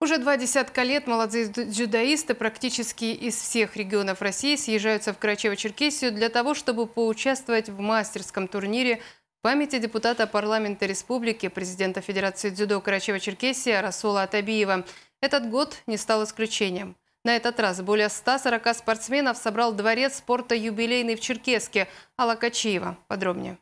Уже два десятка лет молодые дзюдоисты практически из всех регионов России съезжаются в Карачево-Черкесию для того, чтобы поучаствовать в мастерском турнире памяти депутата парламента республики, президента Федерации дзюдо Карачева-Черкесия Расула Атабиева. Этот год не стал исключением. На этот раз более 140 спортсменов собрал дворец спорта юбилейный в Черкеске. Алла Качиева. Подробнее.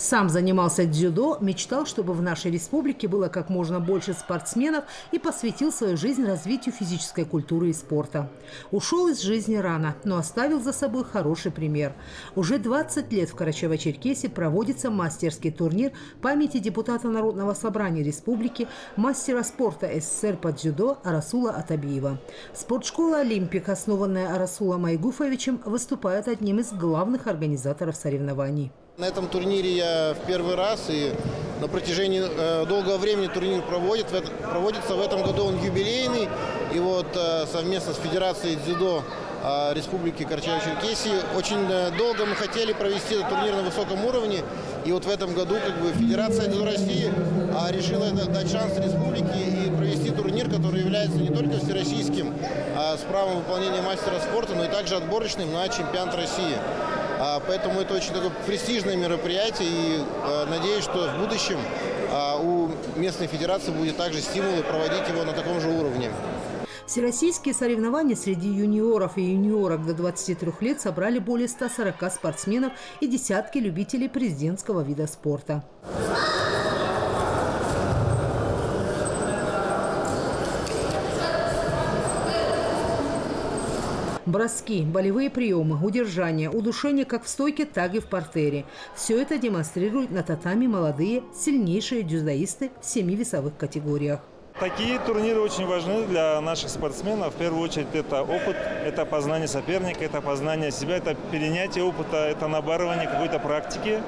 Сам занимался дзюдо, мечтал, чтобы в нашей республике было как можно больше спортсменов и посвятил свою жизнь развитию физической культуры и спорта. Ушел из жизни рано, но оставил за собой хороший пример. Уже 20 лет в Карачево-Черкесии проводится мастерский турнир памяти депутата Народного собрания республики, мастера спорта СССР по дзюдо Арасула Атабиева. Спортшкола «Олимпик», основанная Арасулом Айгуфовичем, выступает одним из главных организаторов соревнований. На этом турнире я в первый раз, и на протяжении э, долгого времени турнир проводит, проводится. В этом году он юбилейный, и вот э, совместно с Федерацией дзюдо Республики Карачаево-Черкесии очень долго мы хотели провести этот турнир на высоком уровне, и вот в этом году как бы Федерация дзюдо России решила дать шанс республике и провести турнир, который является не только всероссийским а с правом выполнения мастера спорта, но и также отборочным на чемпионат России. А, поэтому это очень такое престижное мероприятие и а, надеюсь, что в будущем а, у местной федерации будет также стимулы проводить его на таком же уровне. Всероссийские соревнования среди юниоров и юниорок до 23 лет собрали более 140 спортсменов и десятки любителей президентского вида спорта. Броски, болевые приемы, удержание, удушение как в стойке, так и в портере. Все это демонстрируют на татами молодые, сильнейшие дзюдоисты в семи весовых категориях. Такие турниры очень важны для наших спортсменов. В первую очередь это опыт, это познание соперника, это познание себя, это перенятие опыта, это набарывание какой-то практики.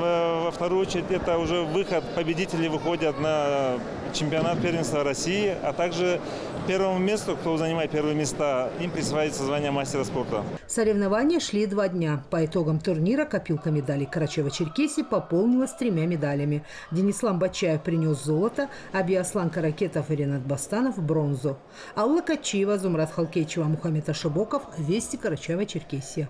Во вторую очередь это уже выход, победители выходят на чемпионат первенства России, а также первому месту, кто занимает первые места, им присваивается звание мастера спорта. Соревнования шли два дня. По итогам турнира копилка медалей Карачева-Черкесии пополнилась тремя медалями. Денислам Бачаев принес золото, а Биаслан Каракетов и Ренат Бастанов – бронзу. Алла Качиева, Зумрат Халкечева, Мухаммед Ашибоков – Вести Карачева-Черкесия.